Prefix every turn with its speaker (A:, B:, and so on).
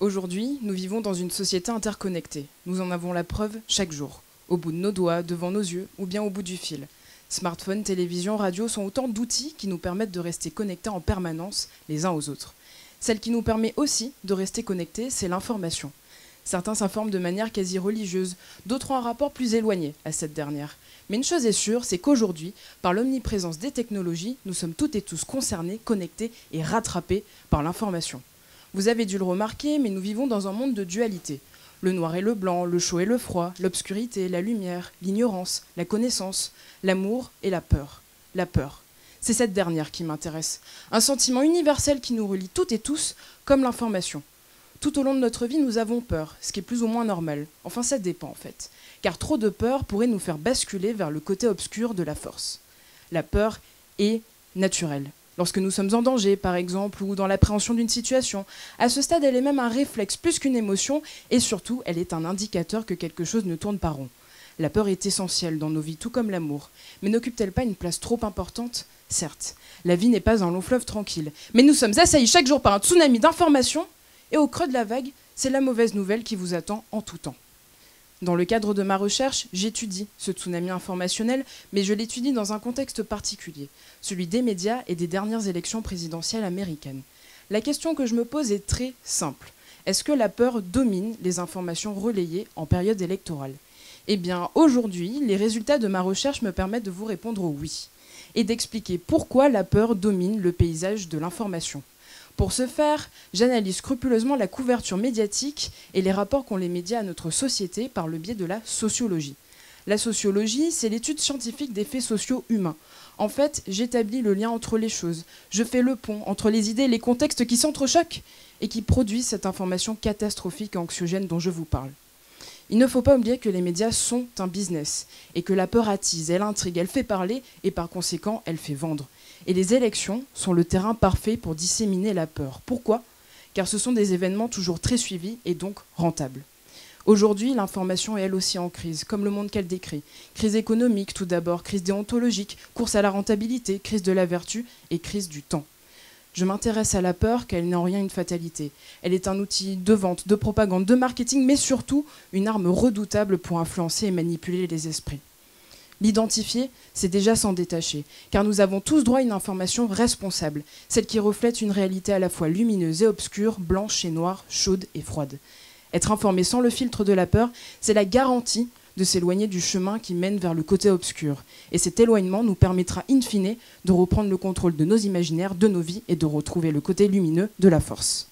A: Aujourd'hui, nous vivons dans une société interconnectée. Nous en avons la preuve chaque jour, au bout de nos doigts, devant nos yeux ou bien au bout du fil. Smartphones, télévision, radio sont autant d'outils qui nous permettent de rester connectés en permanence les uns aux autres. Celle qui nous permet aussi de rester connectés, c'est l'information. Certains s'informent de manière quasi religieuse, d'autres ont un rapport plus éloigné à cette dernière. Mais une chose est sûre, c'est qu'aujourd'hui, par l'omniprésence des technologies, nous sommes toutes et tous concernés, connectés et rattrapés par l'information. Vous avez dû le remarquer, mais nous vivons dans un monde de dualité. Le noir et le blanc, le chaud et le froid, l'obscurité, la lumière, l'ignorance, la connaissance, l'amour et la peur. La peur. C'est cette dernière qui m'intéresse. Un sentiment universel qui nous relie toutes et tous, comme l'information. Tout au long de notre vie, nous avons peur, ce qui est plus ou moins normal. Enfin, ça dépend en fait. Car trop de peur pourrait nous faire basculer vers le côté obscur de la force. La peur est naturelle lorsque nous sommes en danger, par exemple, ou dans l'appréhension d'une situation. À ce stade, elle est même un réflexe plus qu'une émotion, et surtout, elle est un indicateur que quelque chose ne tourne pas rond. La peur est essentielle dans nos vies, tout comme l'amour. Mais n'occupe-t-elle pas une place trop importante? Certes, la vie n'est pas un long fleuve tranquille, mais nous sommes assaillis chaque jour par un tsunami d'informations, et au creux de la vague, c'est la mauvaise nouvelle qui vous attend en tout temps. Dans le cadre de ma recherche, j'étudie ce tsunami informationnel, mais je l'étudie dans un contexte particulier, celui des médias et des dernières élections présidentielles américaines. La question que je me pose est très simple. Est-ce que la peur domine les informations relayées en période électorale? Eh bien, aujourd'hui, les résultats de ma recherche me permettent de vous répondre oui, et d'expliquer pourquoi la peur domine le paysage de l'information. Pour ce faire, j'analyse scrupuleusement la couverture médiatique et les rapports qu'ont les médias à notre société par le biais de la sociologie. La sociologie, c'est l'étude scientifique des faits sociaux humains. En fait, j'établis le lien entre les choses. Je fais le pont entre les idées et les contextes qui s'entrechoquent et qui produisent cette information catastrophique et anxiogène dont je vous parle. Il ne faut pas oublier que les médias sont un business et que la peur attise, elle intrigue, elle fait parler et par conséquent, elle fait vendre. Et les élections sont le terrain parfait pour disséminer la peur. Pourquoi? Car ce sont des événements toujours très suivis et donc rentables. Aujourd'hui, l'information est elle aussi en crise, comme le monde qu'elle décrit. Crise économique tout d'abord, crise déontologique, course à la rentabilité, crise de la vertu et crise du temps. Je m'intéresse à la peur car elle n'est en rien une fatalité. Elle est un outil de vente, de propagande, de marketing, mais surtout une arme redoutable pour influencer et manipuler les esprits. L'identifier, c'est déjà s'en détacher, car nous avons tous droit à une information responsable, celle qui reflète une réalité à la fois lumineuse et obscure, blanche et noire, chaude et froide. Être informé sans le filtre de la peur, c'est la garantie de s'éloigner du chemin qui mène vers le côté obscur. Et cet éloignement nous permettra in fine de reprendre le contrôle de nos imaginaires, de nos vies et de retrouver le côté lumineux de la force.